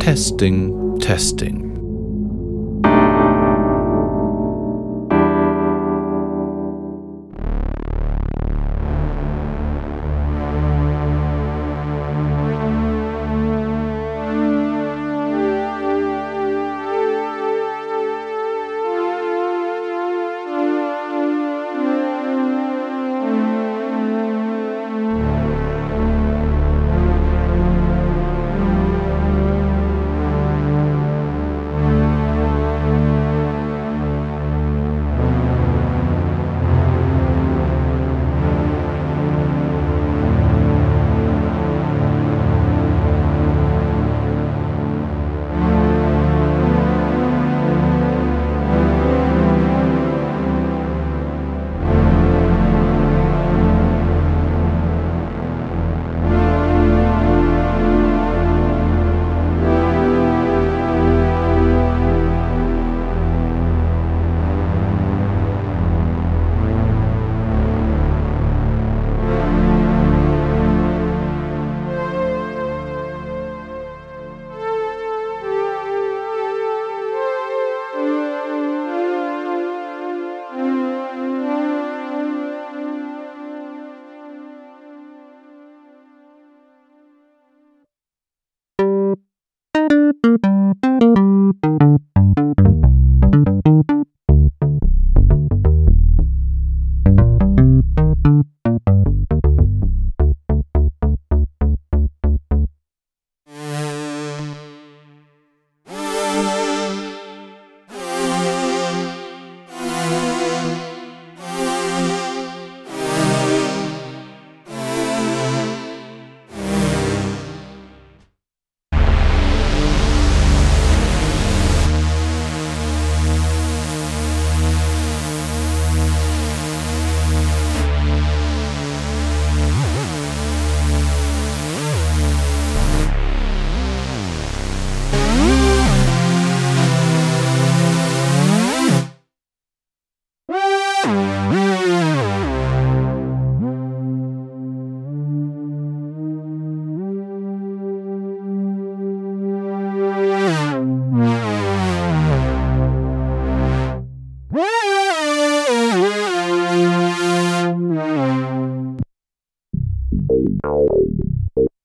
Testing, Testing.